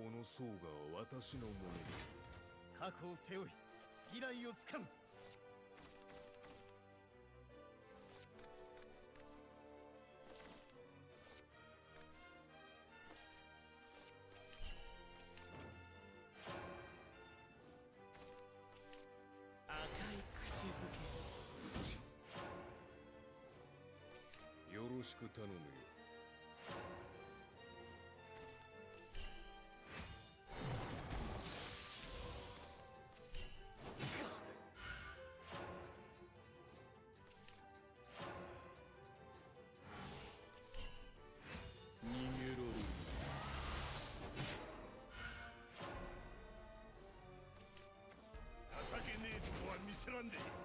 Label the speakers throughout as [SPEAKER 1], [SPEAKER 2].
[SPEAKER 1] この層が私のもの
[SPEAKER 2] だ。覚悟を背負い未来をつかむ。
[SPEAKER 1] よろしく頼むよせ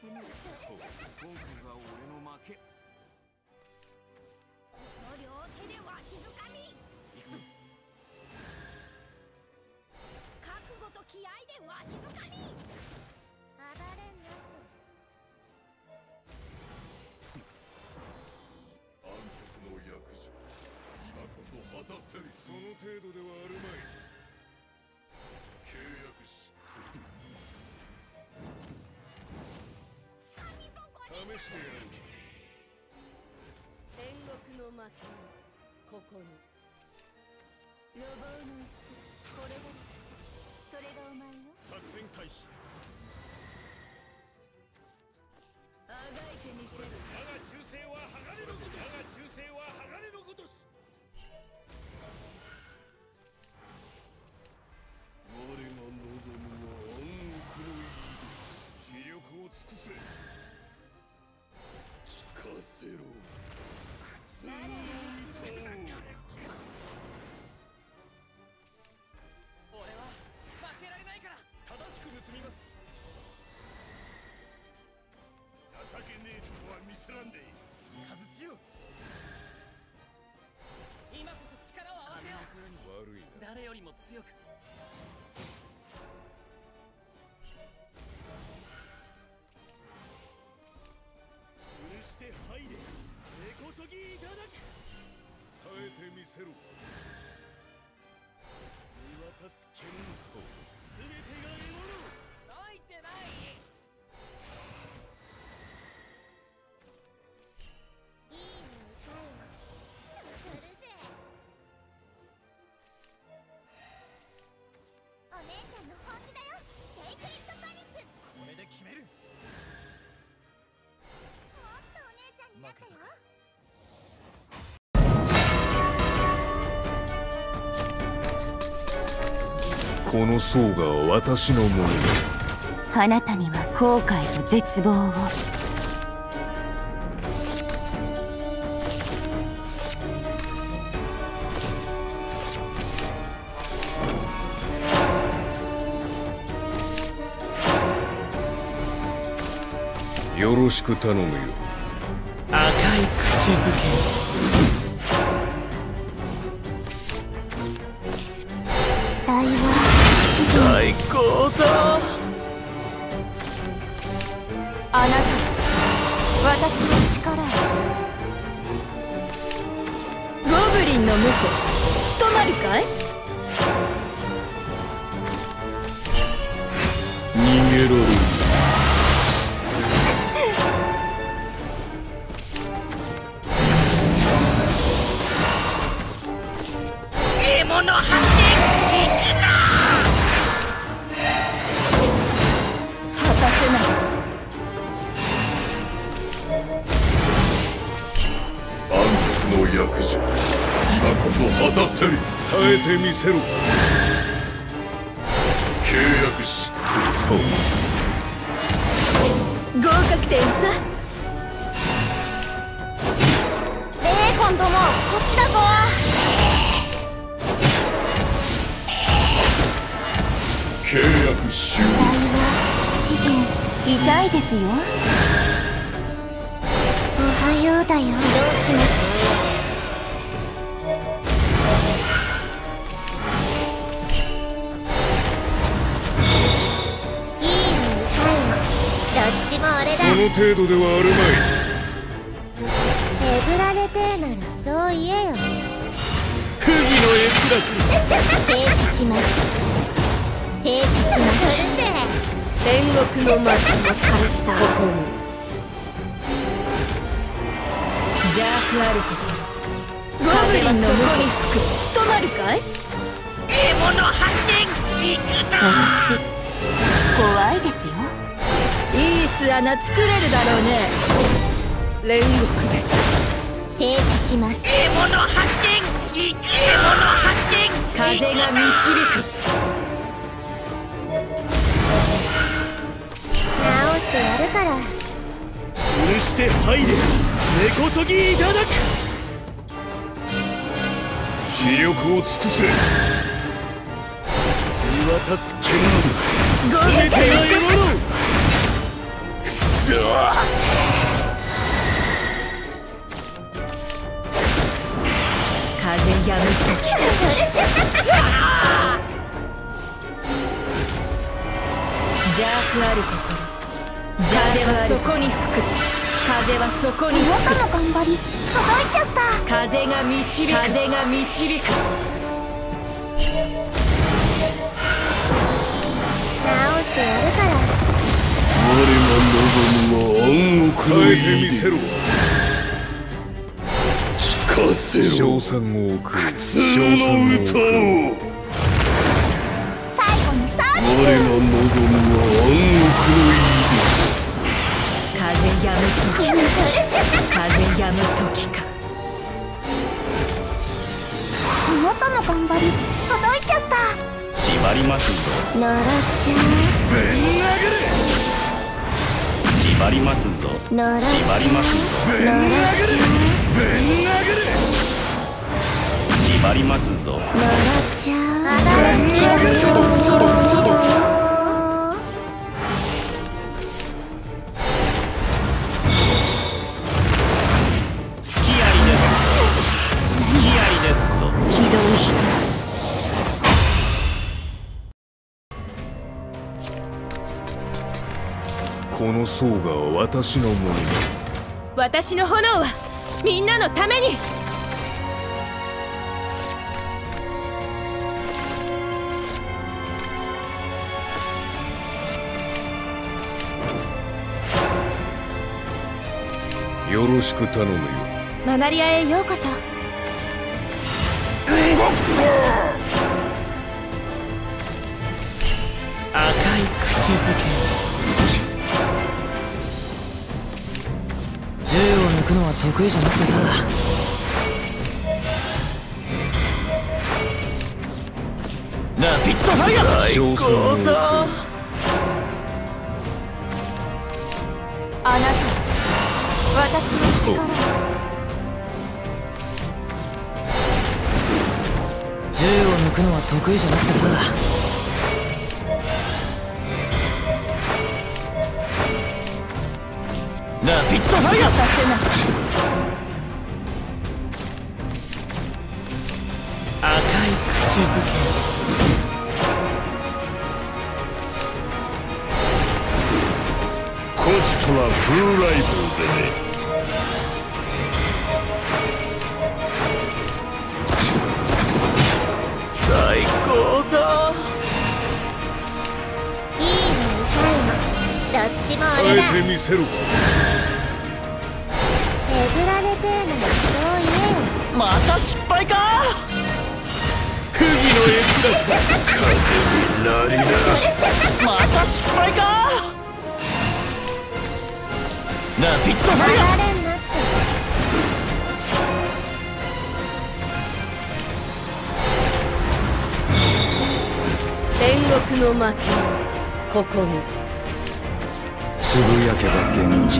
[SPEAKER 3] 今回は俺の負け。
[SPEAKER 4] この両手でわしづかみ。覚悟と気合でわしづかみ。
[SPEAKER 5] 暴れんな
[SPEAKER 1] 暗黒の役所今こそ果たせる。その程度ではあるまいしてやる
[SPEAKER 4] 天国の幕ここに。予防の石これだそれがお前よ
[SPEAKER 2] 作戦開始
[SPEAKER 4] あがいてみせる
[SPEAKER 2] 我が忠誠は鋼のこと我が忠誠は鋼のことし我が望むは暗黒の入りで気力を尽くせ強く。吊るして入れ。根こそぎいただく。
[SPEAKER 1] 耐えてみせろ。
[SPEAKER 2] 見渡す剣すべてが獲物こ
[SPEAKER 1] の層が私のものだ
[SPEAKER 4] あなたには後悔と絶望を。
[SPEAKER 1] よろしく頼むよ
[SPEAKER 2] 赤い口づけ。
[SPEAKER 5] 死体は
[SPEAKER 2] 最高だ。
[SPEAKER 4] あなたたち私の力。をゴブリンの婿務まるかい？
[SPEAKER 1] 逃げろの役所今こそ果たせる。耐えてみせろ。契約し
[SPEAKER 4] 合格点さ。
[SPEAKER 5] っちだぞ。
[SPEAKER 1] 契約終了
[SPEAKER 5] 資源痛いですよ。おはようだよ。起動します？いいの痛いのどっちも俺
[SPEAKER 6] そ
[SPEAKER 5] だ
[SPEAKER 6] の程度ではある
[SPEAKER 5] えぐられてえならそう言えよ。
[SPEAKER 6] まい不義の閲
[SPEAKER 5] 停止します。停止しますするぜ
[SPEAKER 7] 煉獄の幕を晒した。ここに邪悪あることゴブリンの向こに吹く。務まるかい？
[SPEAKER 5] 私怖いですよ。
[SPEAKER 7] いい巣穴作れるだろうね。煉獄
[SPEAKER 5] 停止します。
[SPEAKER 7] 風が導く
[SPEAKER 5] から。
[SPEAKER 6] それして入れ。根こそぎいただく。気力を尽くせ。見渡す剣全てが獲物くそ
[SPEAKER 7] 風やむ時邪悪ある心風はそこに吹く。風はそこに吹く。
[SPEAKER 5] の頑張り。届いちゃった。
[SPEAKER 7] 風が導く。風が導く。
[SPEAKER 5] 直してやるから。
[SPEAKER 6] 我が望むは暗黙の
[SPEAKER 1] 耐えてみせろ
[SPEAKER 6] 聞かせろ。
[SPEAKER 1] 賞賛を送る。
[SPEAKER 6] 普通の歌を。
[SPEAKER 5] 最後にサー
[SPEAKER 6] 我が望むは暗黙の
[SPEAKER 7] 風やむ時風やむ時か。
[SPEAKER 5] あなたの頑張り届いちゃった。
[SPEAKER 6] 縛りますぞ。
[SPEAKER 5] 呪っちゃ
[SPEAKER 6] 縛りますぞ。
[SPEAKER 5] う呪っちゃ
[SPEAKER 6] 縛りますぞ。
[SPEAKER 5] う呪っちゃ
[SPEAKER 6] 縛りますぞ。
[SPEAKER 5] う呪っちゃう
[SPEAKER 1] の層が私のもの
[SPEAKER 7] 私の炎はみんなのために。
[SPEAKER 1] だよろしく頼むよ。
[SPEAKER 7] マナリアへようこそ
[SPEAKER 8] 得意じゃなくてさ。ラピッドファイヤー
[SPEAKER 1] 賞賛を送る
[SPEAKER 7] あなた私の力。を
[SPEAKER 8] 銃を抜くのは得意じゃなくてさ。ラピッドファイヤー
[SPEAKER 7] させな
[SPEAKER 8] 赤い口づけ
[SPEAKER 6] こちとはフルライブルでね
[SPEAKER 8] 最高だ
[SPEAKER 5] いいの痛いのどっちも俺
[SPEAKER 1] 耐
[SPEAKER 5] だ
[SPEAKER 1] えてみせろ
[SPEAKER 5] えぐられてえならそう言えよ
[SPEAKER 8] また。失敗か
[SPEAKER 6] 不義の閲楽風になりな。
[SPEAKER 8] また失敗か。ラピッドファイヤー
[SPEAKER 5] 流れんなって
[SPEAKER 7] 煉獄の幕ここに。
[SPEAKER 9] つぶやけば現実。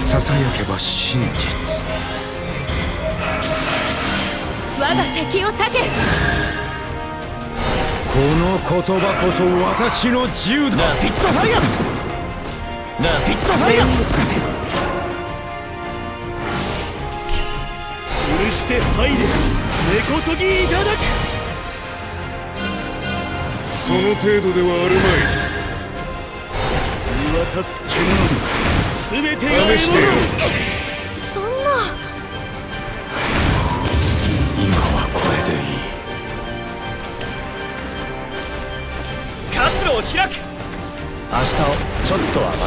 [SPEAKER 9] ささやけば真実
[SPEAKER 10] 我が敵を避け
[SPEAKER 9] この言葉こそ私の銃だ。
[SPEAKER 7] ラピッドファイアラピッドファイア
[SPEAKER 2] それして入れ。根こそぎいただく。
[SPEAKER 1] その程度ではある
[SPEAKER 2] 見渡す剣全てが
[SPEAKER 1] まい試して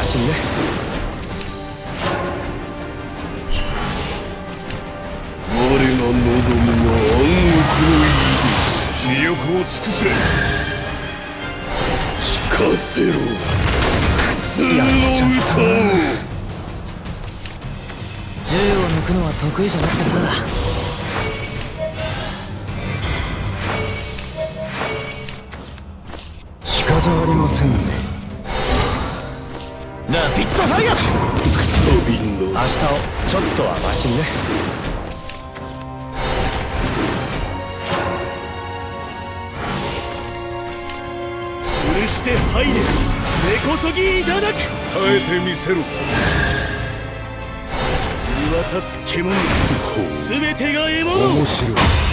[SPEAKER 9] ょっとはマシにね。
[SPEAKER 2] 我が望むは暗黒の意志力を尽くせ。聞かせろ。苦痛の歌を。
[SPEAKER 7] 銃を抜くのは得意じゃなくてさ。
[SPEAKER 9] 仕方ありませんね
[SPEAKER 7] ラピッドファイア
[SPEAKER 2] クソ瓶の
[SPEAKER 9] 明日をちょっとはマシにね。
[SPEAKER 2] それして入れ。根こそぎいただく。
[SPEAKER 1] 耐えてみせろ。
[SPEAKER 2] 見渡す獣。全てが獲物。
[SPEAKER 9] 面白い